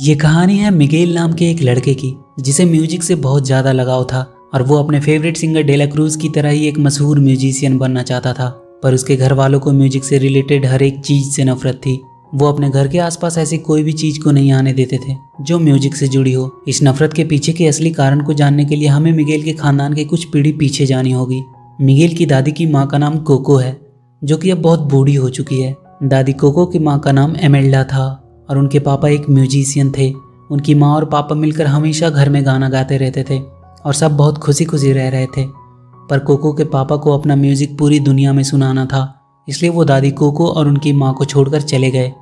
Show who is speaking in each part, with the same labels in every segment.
Speaker 1: ये कहानी है मिगेल नाम के एक लड़के की, जिसे म्यूज़िक से बहुत ज़्यादा लगाव था और वो अपने फेवरेट सिंगर डेला क्रूज की तरह ही एक मशहूर म्यूजिशियन बनना चाहता था। पर उसके घर वालों को म्यूज़िक से रिलेटेड हर एक चीज़ से नफरत थी। वो अपने घर के आसपास ऐसी कोई भी चीज़ को नहीं आने देते थे, जो म्यूज़िक से जुड़ी हो। इस नफरत के पीछे के असली कारण को जानने के लिए हमें मिगेल के खानदान के कुछ पीढ़ी पीछे जानी होगी। मिगेल की दादी की माँ का नाम कोको है, जो कि अब बहुत बूढ़ी हो चुकी है। दादी कोको की माँ का नाम एमेल्डा था। और उनके पापा एक म्यूजिशियन थे। उनकी माँ और पापा मिलकर हमेशा घर में गाना गाते रहते थे और सब बहुत खुशी खुशी रह रहे थे। पर कोको के पापा को अपना म्यूज़िक पूरी दुनिया में सुनाना था, इसलिए वो दादी कोको और उनकी माँ को छोड़कर चले गए।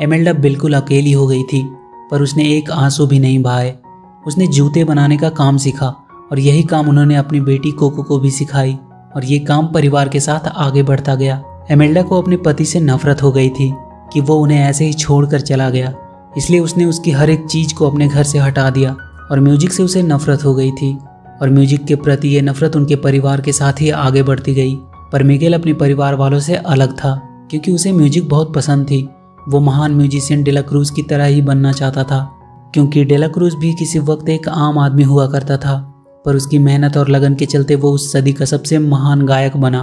Speaker 1: एमेल्डा बिल्कुल अकेली हो गई थी, पर उसने एक आँसू भी नहीं बहाए। उसने जूते बनाने का काम सीखा और यही काम उन्होंने अपनी बेटी कोको को भी सिखाई और ये काम परिवार के साथ आगे बढ़ता गया। एमेल्डा को अपने पति से नफरत हो गई थी। कि वो उन्हें ऐसे ही छोड़कर चला गया। इसलिए उसने उसकी हर एक चीज़ को अपने घर से हटा दिया और म्यूज़िक से उसे नफरत हो गई थी। और म्यूज़िक के प्रति ये नफरत उनके परिवार के साथ ही आगे बढ़ती गई। पर मिगेल अपने परिवार वालों से अलग था, क्योंकि उसे म्यूज़िक बहुत पसंद थी। वो महान म्यूजिशियन डेला क्रूज की तरह ही बनना चाहता था, क्योंकि डेला क्रूज भी किसी वक्त एक आम आदमी हुआ करता था। पर उसकी मेहनत और लगन के चलते वो उस सदी का सबसे महान गायक बना।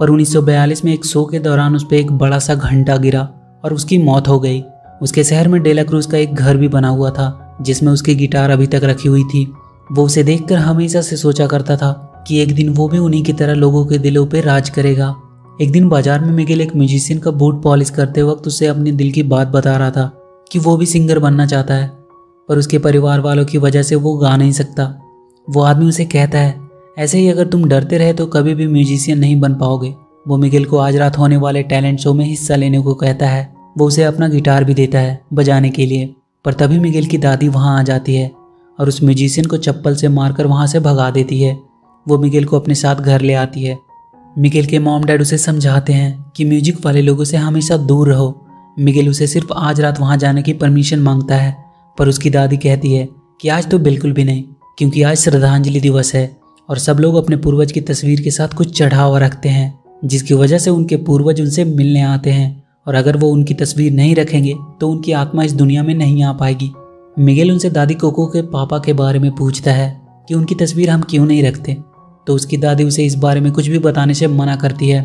Speaker 1: पर 1942 में एक शो के दौरान उस पर एक बड़ा सा घंटा गिरा। और उसकी मौत हो गई। उसके शहर में डेला क्रूज का एक घर भी बना हुआ था, जिसमें उसकी गिटार अभी तक रखी हुई थी। वो उसे देखकर हमेशा से सोचा करता था कि एक दिन वो भी उन्हीं की तरह लोगों के दिलों पर राज करेगा। एक दिन बाज़ार में मिगेल एक म्यूजिशियन का बूट पॉलिश करते वक्त उसे अपने दिल की बात बता रहा था कि वो भी सिंगर बनना चाहता है, पर उसके परिवार वालों की वजह से वो गा नहीं सकता। वो आदमी उसे कहता है, ऐसे ही अगर तुम डरते रहे तो कभी भी म्यूजिशियन नहीं बन पाओगे। वो मिगेल को आज रात होने वाले टैलेंट शो में हिस्सा लेने को कहता है। वो उसे अपना गिटार भी देता है, बजाने के लिए। पर तभी मिगेल की दादी वहाँ आ जाती है और उस म्यूजिशियन को चप्पल से मारकर वहाँ से भगा देती है। वो मिगेल को अपने साथ घर ले आती है। मिगेल के मॉम डैड उसे समझाते हैं कि म्यूज़िक वाले लोगों से हमेशा दूर रहो। मिगेल उसे सिर्फ़ आज रात वहाँ जाने की परमिशन माँगता है, पर उसकी दादी कहती है कि आज तो बिल्कुल भी नहीं, क्योंकि आज श्रद्धांजलि दिवस है और सब लोग अपने पूर्वज की तस्वीर के साथ कुछ चढ़ावा रखते हैं। जिसकी वजह से उनके पूर्वज उनसे मिलने आते हैं और अगर वो उनकी तस्वीर नहीं रखेंगे तो उनकी आत्मा इस दुनिया में नहीं आ पाएगी। मिगेल उनसे दादी कोको के पापा के बारे में पूछता है कि उनकी तस्वीर हम क्यों नहीं रखते? तो उसकी दादी उसे इस बारे में कुछ भी बताने से मना करती है।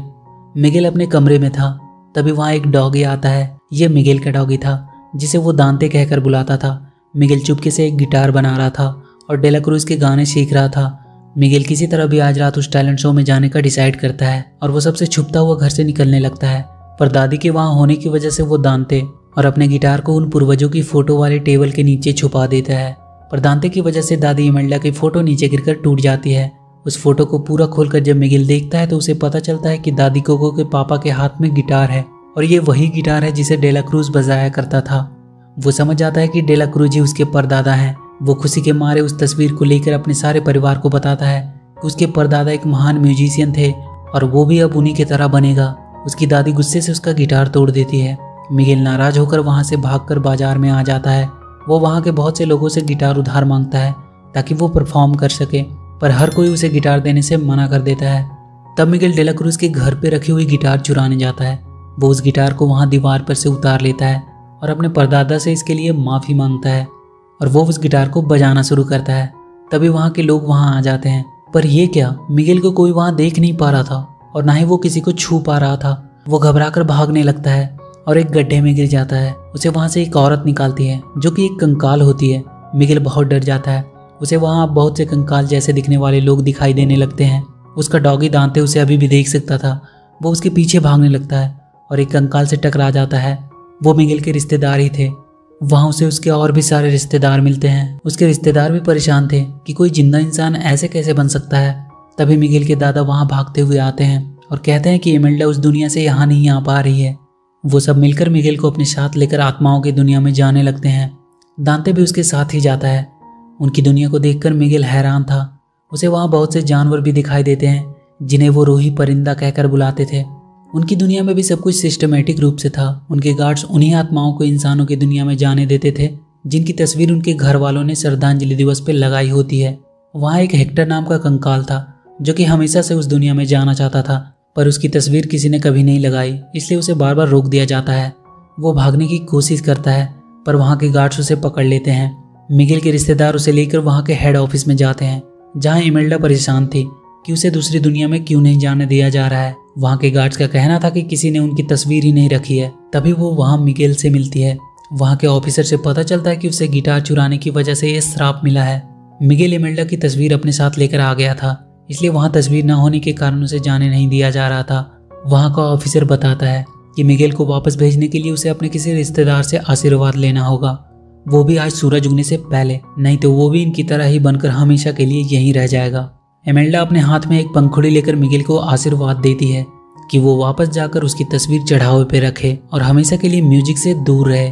Speaker 1: मिगेल अपने कमरे में था, तभी वहाँ एक डॉगी आता है। ये मिगेल का डॉगी था, जिसे वो दांते कहकर बुलाता था। मिगेल चुपके से एक गिटार बना रहा था और डेला क्रूज के गाने सीख रहा था। मिगेल किसी तरह भी आज रात उस टैलेंट शो में जाने का डिसाइड करता है और वो सबसे छुपता हुआ घर से निकलने लगता है। पर दादी के वहाँ होने की वजह से वो दांते और अपने गिटार को उन पूर्वजों की फ़ोटो वाले टेबल के नीचे छुपा देता है। पर दांते की वजह से दादी इमल्डा की फ़ोटो नीचे गिरकर टूट जाती है। उस फ़ोटो को पूरा खोलकर जब मिगिल देखता है तो उसे पता चलता है कि दादी कोको के पापा के हाथ में गिटार है और ये वही गिटार है जिसे डेला क्रूज बजाया करता था। वो समझ जाता है कि डेला क्रूज ही उसके परदादा हैं। वो खुशी के मारे उस तस्वीर को लेकर अपने सारे परिवार को बताता है कि उसके परदादा एक महान म्यूजिशियन थे और वो भी अब उन्हीं की तरह बनेगा। उसकी दादी गुस्से से उसका गिटार तोड़ देती है। मिगिल नाराज़ होकर वहाँ से भागकर बाज़ार में आ जाता है। वो वहाँ के बहुत से लोगों से गिटार उधार माँगता है ताकि वो परफॉर्म कर सके, पर हर कोई उसे गिटार देने से मना कर देता है। तब मिगिल डेलाक्रूज के घर पर रखी हुई गिटार चुराने जाता है। वो उस गिटार को वहाँ दीवार पर से उतार लेता है और अपने परदादा से इसके लिए माफ़ी माँगता है। और वो उस गिटार को बजाना शुरू करता है। तभी वहाँ के लोग वहाँ आ जाते हैं। पर यह क्या? मिगिल को कोई वहाँ देख नहीं पा रहा था और ना ही वो किसी को छू पा रहा था। वो घबरा कर भागने लगता है और एक गड्ढे में गिर जाता है। उसे वहाँ से एक औरत निकालती है, जो कि एक कंकाल होती है। मिगिल बहुत डर जाता है। उसे वहाँ बहुत से कंकाल जैसे दिखने वाले लोग दिखाई देने लगते हैं। उसका डॉगी दांते उसे अभी भी देख सकता था। वो उसके पीछे भागने लगता है और एक कंकाल से टकरा जाता है। वो मिगिल के रिश्तेदार ही थे। वहाँ उसे उसके और भी सारे रिश्तेदार मिलते हैं। उसके रिश्तेदार भी परेशान थे कि कोई ज़िंदा इंसान ऐसे कैसे बन सकता है? तभी मिगेल के दादा वहाँ भागते हुए आते हैं और कहते हैं कि एमेल्डा उस दुनिया से यहाँ नहीं आ पा रही है। वो सब मिलकर मिगेल को अपने साथ लेकर आत्माओं की दुनिया में जाने लगते हैं। दांते भी उसके साथ ही जाता है। उनकी दुनिया को देखकर मिगेल हैरान था। उसे वहाँ बहुत से जानवर भी दिखाई देते हैं, जिन्हें वो रोही परिंदा कहकर बुलाते थे। उनकी दुनिया में भी सब कुछ सिस्टमेटिक रूप से था। उनके गार्ड्स उन्हीं आत्माओं को इंसानों की दुनिया में जाने देते थे, जिनकी तस्वीर उनके घर वालों ने श्रद्धांजलि दिवस पर लगाई होती है। वहाँ एक हेक्टर नाम का कंकाल था, जो कि हमेशा से उस दुनिया में जाना चाहता था, पर उसकी तस्वीर किसी ने कभी नहीं लगाई, इसलिए उसे बार बार रोक दिया जाता है। वो भागने की कोशिश करता है, पर वहाँ के गार्ड्स उसे पकड़ लेते हैं। मिगिल के रिश्तेदार उसे लेकर वहाँ के हेड ऑफ़िस में जाते हैं, जहाँ इमेल्डा परेशान थी कि उसे दूसरी दुनिया में क्यों नहीं जाने दिया जा रहा है। वहाँ के गार्ड्स का कहना था कि किसी ने उनकी तस्वीर ही नहीं रखी है। तभी वो वहाँ मिगेल से मिलती है। वहाँ के ऑफिसर से पता चलता है कि उसे गिटार चुराने की वजह से ये श्राप मिला है। मिगेल इमेल्डा की तस्वीर अपने साथ लेकर आ गया था, इसलिए वहाँ तस्वीर न होने के कारण उसे जाने नहीं दिया जा रहा था। वहाँ का ऑफिसर बताता है कि मिगेल को वापस भेजने के लिए उसे अपने किसी रिश्तेदार से आशीर्वाद लेना होगा। वो भी आज सूरज उगने से पहले, नहीं तो वो भी इनकी तरह ही बनकर हमेशा के लिए यहीं रह जाएगा। एमेल्डा अपने हाथ में एक पंखुड़ी लेकर मिगेल को आशीर्वाद देती है कि वो वापस जाकर उसकी तस्वीर चढ़ावे पे रखे और हमेशा के लिए म्यूज़िक से दूर रहे।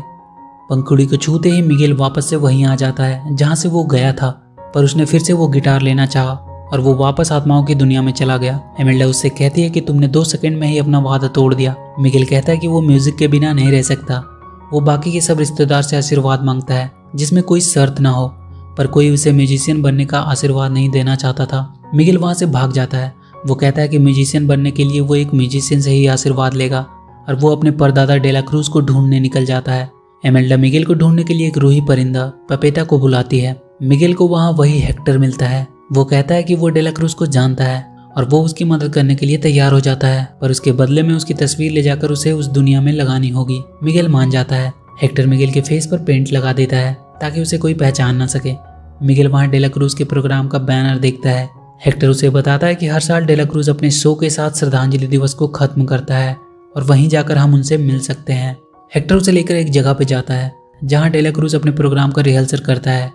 Speaker 1: पंखुड़ी को छूते ही मिगेल वापस से वहीं आ जाता है, जहाँ से वो गया था, पर उसने फिर से वो गिटार लेना चाहा और वो वापस आत्माओं की दुनिया में चला गया। एमेल्डा उससे कहती है कि तुमने दो सेकंड में ही अपना वादा तोड़ दिया। मिगेल कहता है कि वो म्यूज़िक के बिना नहीं रह सकता। वो बाकी के सब रिश्तेदार से आशीर्वाद माँगता है, जिसमें कोई शर्त ना हो, पर कोई उसे म्यूजिशियन बनने का आशीर्वाद नहीं देना चाहता था। मिगिल वहाँ से भाग जाता है। वो कहता है कि म्यूजिशियन बनने के लिए वो एक म्यूजिशियन से ही आशीर्वाद लेगा और वो अपने परदादा डेला क्रूज को ढूँढने निकल जाता है। एमेल्डा मिगेल को ढूँढने के लिए एक रूही परिंदा पपेटा को बुलाती है। मिगेल को वहाँ वही हेक्टर मिलता है। वो कहता है कि वो डेला क्रूज को जानता है और वो उसकी मदद करने के लिए तैयार हो जाता है पर उसके बदले में उसकी तस्वीर ले जाकर उसे उस दुनिया में लगानी होगी। मिगेल मान जाता है। हेक्टर मिगेल के फेस पर पेंट लगा देता है ताकि उसे कोई पहचान ना सके। मिगेल वहाँ डेला क्रूज के प्रोग्राम का बैनर देखता है। हेक्टर उसे बताता है कि हर साल डेला क्रूज अपने शो के साथ श्रद्धांजलि दिवस को खत्म करता है और वहीं जाकर हम उनसे मिल सकते हैं। हेक्टर उसे लेकर एक जगह पे जाता है, जहाँ डेला क्रूज अपने प्रोग्राम का रिहर्सल करता है,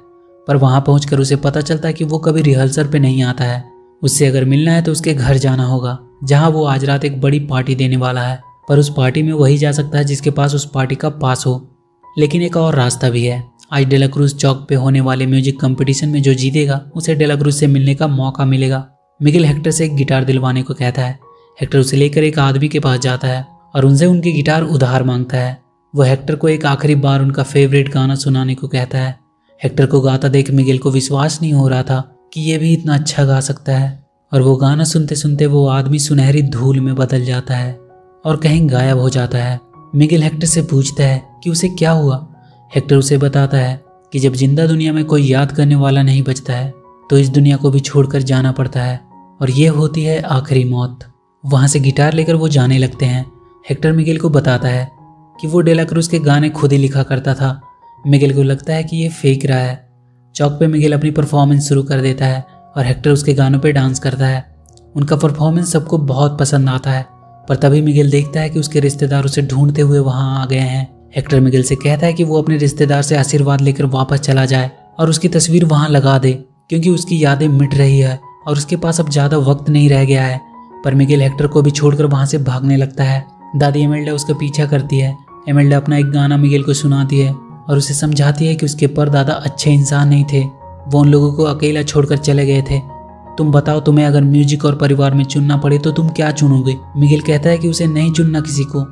Speaker 1: पर वहाँ पहुँच उसे पता चलता है कि वो कभी रिहर्सल पर नहीं आता है। उससे अगर मिलना है तो उसके घर जाना होगा, जहाँ वो आज रात एक बड़ी पार्टी देने वाला है, पर उस पार्टी में वही जा सकता है जिसके पास उस पार्टी का पास हो। लेकिन एक और रास्ता भी है। आज डेलाक्रूज चौक पे होने वाले म्यूज़िक कंपटीशन में जो जीतेगा, उसे डेलाक्रूज से मिलने का मौका मिलेगा। मिगिल हेक्टर से एक गिटार दिलवाने को कहता है। हेक्टर उसे लेकर एक आदमी के पास जाता है और उनसे उनकी गिटार उधार माँगता है। वो हेक्टर को एक आखिरी बार उनका फेवरेट गाना सुनाने को कहता है। हेक्टर को गाता देख मिगिल को विश्वास नहीं हो रहा था कि ये भी इतना अच्छा गा सकता है। और वो गाना सुनते सुनते वो आदमी सुनहरी धूल में बदल जाता है और कहीं गायब हो जाता है। मिगिल हेक्टर से पूछता है कि उसे क्या हुआ? हेक्टर उसे बताता है कि जब ज़िंदा दुनिया में कोई याद करने वाला नहीं बचता है तो इस दुनिया को भी छोड़कर जाना पड़ता है। और यह होती है आखिरी मौत। वहाँ से गिटार लेकर वो जाने लगते हैं। हेक्टर मिगेल को बताता है कि वो डेला क्रूज के गाने खुद ही लिखा करता था। मिगेल को लगता है कि ये फेंक रहा है। चौक पे मिगेल अपनी परफॉर्मेंस शुरू कर देता है और हेक्टर उसके गानों पे डांस करता है। उनका परफॉर्मेंस सबको बहुत पसंद आता है, पर तभी मिगेल देखता है कि उसके रिश्तेदार उसे ढूंढते हुए वहाँ आ गए हैं। हेक्टर मिगिल से कहता है कि वो अपने रिश्तेदार से आशीर्वाद लेकर वापस चला जाए और उसकी तस्वीर वहाँ लगा दे, क्योंकि उसकी यादें मिट रही है और उसके पास अब ज़्यादा वक्त नहीं रह गया है। पर मिगिल हेक्टर को भी छोड़कर वहाँ से भागने लगता है। दादी एमेल्डा उसका पीछा करती है। एमेल्डा अपना एक गाना मिगेल को सुनाती है और उसे समझाती है कि उसके पर दादा अच्छे इंसान नहीं थे। वो उन लोगों को अकेला छोड़कर चले गए थे। तुम बताओ तुम्हें अगर म्यूज़िक और परिवार में चुनना पड़े तो तुम क्या चुनोगे? मिगिल कहता है कि उसे नहीं चुनना किसी को।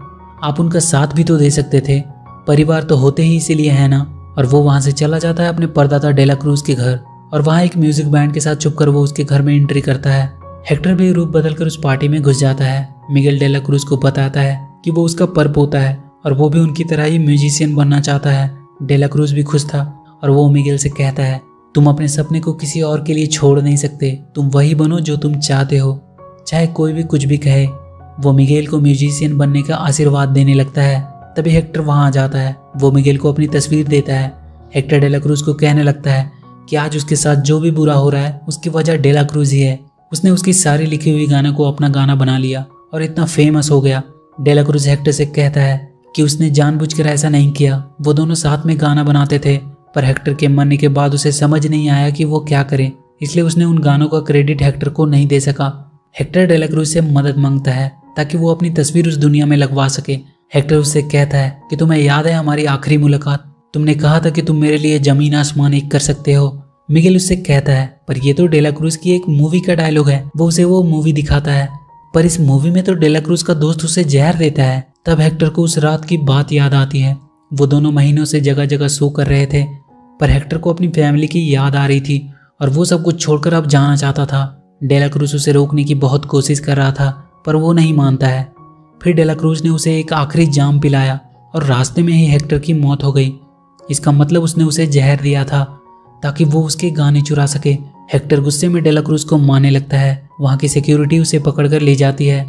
Speaker 1: आप उनका साथ भी तो दे सकते थे। परिवार तो होते ही इसीलिए है ना? और वो वहाँ से चला जाता है अपने परदाता डेला क्रूज के घर। और वहाँ एक म्यूज़िक बैंड के साथ छुपकर वो उसके घर में एंट्री करता है। हेक्टर भी रूप बदलकर उस पार्टी में घुस जाता है। मिगेल डेला क्रूज को बताता है कि वो उसका पर पोता है और वो भी उनकी तरह ही म्यूजिशियन बनना चाहता है। डेला क्रूज भी खुश था और वो मिगेल से कहता है, तुम अपने सपने को किसी और के लिए छोड़ नहीं सकते। तुम वही बनो जो तुम चाहते हो। चाहे कोई भी कुछ भी कहे। वो मिगेल को म्यूजिशियन बनने का आशीर्वाद देने लगता है। तभी हेक्टर वहाँ आ जाता है। वो मिगेल को अपनी तस्वीर देता है। हेक्टर डेला क्रूज को कहने लगता है कि आज उसके साथ जो भी बुरा हो रहा है, उसकी वजह डेला क्रूज ही है। उसने उसकी सारी लिखी हुई गाना को अपना गाना बना लिया और इतना फ़ेमस हो गया। डेला क्रूज हेक्टर से कहता है कि उसने जानबूझकर ऐसा नहीं किया। वो दोनों साथ में गाना बनाते थे, पर हेक्टर के मरने के बाद उसे समझ नहीं आया कि वो क्या करे। इसलिए उसने उन गानों का क्रेडिट हेक्टर को नहीं दे सका। हेक्टर डेलाक्रूज से मदद माँगता है। ताकि वो अपनी तस्वीर उस दुनिया में लगवा सके। हेक्टर उससे कहता है कि, तुम्हें याद है हमारी आखिरी मुलाकात? तुमने कहा था कि तुम मेरे लिए ज़मीन आसमान एक कर सकते हो। मिगेल उससे कहता है, पर ये तो डेला क्रूज की एक मूवी का डायलॉग है। वो उसे वो मूवी दिखाता है। पर इस मूवी में तो डेला क्रूज का दोस्त उसे जहर देता है। तब हेक्टर को उस रात की बात याद आती है। वो दोनों महीनों से जगह जगह सो कर रहे थे, पर हेक्टर को अपनी फैमिली की याद आ रही थी और वो सब कुछ छोड़कर अब जाना चाहता था। डेला क्रूज उसे रोकने की बहुत कोशिश कर रहा था। पर वो नहीं मानता है। फिर डेलाक्रूज ने उसे एक आखिरी जाम पिलाया और रास्ते में ही हेक्टर की मौत हो गई। इसका मतलब उसने उसे जहर दिया था, ताकि वो उसके गाने चुरा सके। हेक्टर गुस्से में डेलाक्रूज को मारने लगता है। वहाँ की सिक्योरिटी उसे पकड़कर ले जाती है।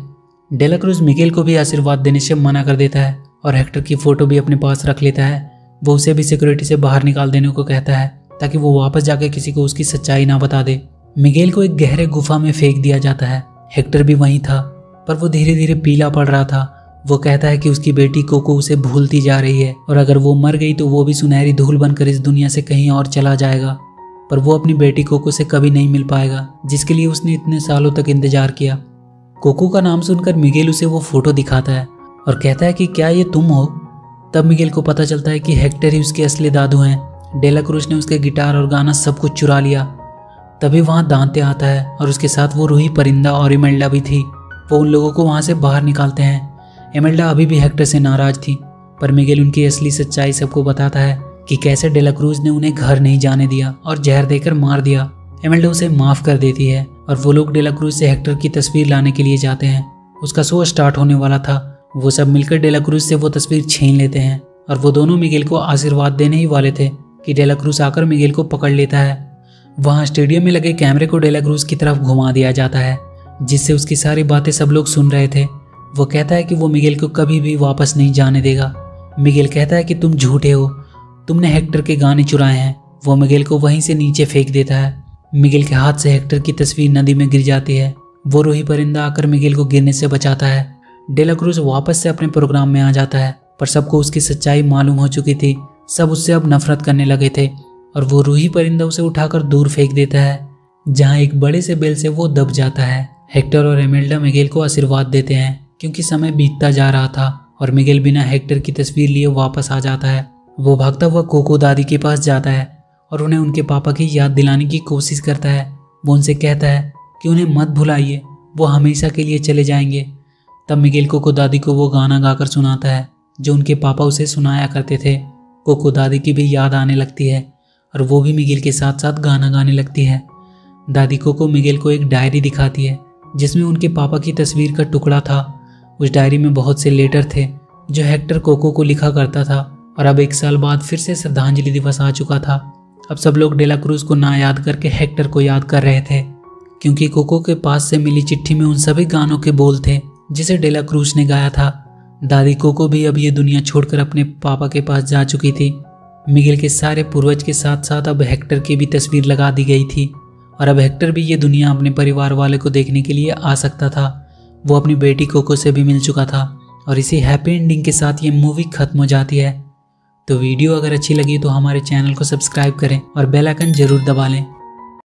Speaker 1: डेलाक्रूज मिगेल को भी आशीर्वाद देने से मना कर देता है और हेक्टर की फ़ोटो भी अपने पास रख लेता है। वो उसे भी सिक्योरिटी से बाहर निकाल देने को कहता है, ताकि वो वापस जाके किसी को उसकी सच्चाई ना बता दे। मिगेल को एक गहरे गुफा में फेंक दिया जाता है। हेक्टर भी वहीं था। पर वो धीरे धीरे पीला पड़ रहा था। वो कहता है कि उसकी बेटी कोको उसे भूलती जा रही है और अगर वो मर गई तो वो भी सुनहरी धूल बनकर इस दुनिया से कहीं और चला जाएगा। पर वो अपनी बेटी कोको से कभी नहीं मिल पाएगा, जिसके लिए उसने इतने सालों तक इंतज़ार किया। कोको का नाम सुनकर मिगेल उसे वो फ़ोटो दिखाता है और कहता है कि क्या ये तुम हो? तब मिगेल को पता चलता है कि हेक्टर ही उसके असली दादू हैं। डेला क्रूज ने उसके गिटार और गाना सब कुछ चुरा लिया। तभी वहाँ दांते आता है और उसके साथ वो रूही परिंदा और इमेल्डा भी थी। वो उन लोगों को वहाँ से बाहर निकालते हैं। एमेल्डा अभी भी हेक्टर से नाराज़ थी, पर मिगेल उनकी असली सच्चाई सबको बताता है कि कैसे डेलाक्रूज ने उन्हें घर नहीं जाने दिया और जहर देकर मार दिया। एमेल्डा उसे माफ़ कर देती है और वो लोग डेलाक्रूज से हेक्टर की तस्वीर लाने के लिए जाते हैं। उसका शो स्टार्ट होने वाला था। वो सब मिलकर डेलाक्रूज से वो तस्वीर छीन लेते हैं और वो दोनों मिगेल को आशीर्वाद देने ही वाले थे कि डेलाक्रूज आकर मिगेल को पकड़ लेता है। वहाँ स्टेडियम में लगे कैमरे को डेलाक्रूज की तरफ़ घुमा दिया जाता है। जिससे उसकी सारी बातें सब लोग सुन रहे थे। वो कहता है कि वो मिगेल को कभी भी वापस नहीं जाने देगा। मिगेल कहता है कि तुम झूठे हो। तुमने हेक्टर के गाने चुराए हैं। वो मिगेल को वहीं से नीचे फेंक देता है। मिगेल के हाथ से हेक्टर की तस्वीर नदी में गिर जाती है। वो रोही परिंदा आकर मिगेल को गिरने से बचाता है। डेलाक्रूज वापस से अपने प्रोग्राम में आ जाता है, पर सबको उसकी सच्चाई मालूम हो चुकी थी। सब उससे अब नफरत करने लगे थे, और वो रूही परिंदा उसे उठाकर दूर फेंक देता है, जहाँ एक बड़े से बेल से वो दब जाता है। हेक्टर और एमेल्डा मिगेल को आशीर्वाद देते हैं, क्योंकि समय बीतता जा रहा था और मिगेल बिना हेक्टर की तस्वीर लिए वापस आ जाता है। वो भागता हुआ कोको दादी के पास जाता है और उन्हें उनके पापा की याद दिलाने की कोशिश करता है। वो उनसे कहता है कि उन्हें मत भुलाइए, वो हमेशा के लिए चले जाएँगे। तब मिगेल कोको दादी को वो गाना गाकर सुनाता है, जो उनके पापा उसे सुनाया करते थे। कोको दादी की भी याद आने लगती है और वो भी मिगेल के साथ साथ गाना गाने लगती है। दादी कोको मिगेल को एक डायरी दिखाती है जिसमें उनके पापा की तस्वीर का टुकड़ा था। उस डायरी में बहुत से लेटर थे, जो हेक्टर कोको को लिखा करता था, और अब एक साल बाद फिर से श्रद्धांजलि दिवस आ चुका था। अब सब लोग डेला क्रूज को ना याद करके हेक्टर को याद कर रहे थे, क्योंकि कोको के पास से मिली चिट्ठी में उन सभी गानों के बोल थे, जिसे डेला क्रूज ने गाया था। दादी कोको भी अब ये दुनिया छोड़कर अपने पापा के पास जा चुकी थी। मिगिल के सारे पूर्वज के साथ साथ अब हेक्टर की भी तस्वीर लगा दी गई थी। और अब हेक्टर भी ये दुनिया अपने परिवार वाले को देखने के लिए आ सकता था। वो अपनी बेटी कोको से भी मिल चुका था और इसी हैप्पी एंडिंग के साथ ये मूवी खत्म हो जाती है। तो वीडियो अगर अच्छी लगी तो हमारे चैनल को सब्सक्राइब करें और बेल आइकन ज़रूर दबा लें।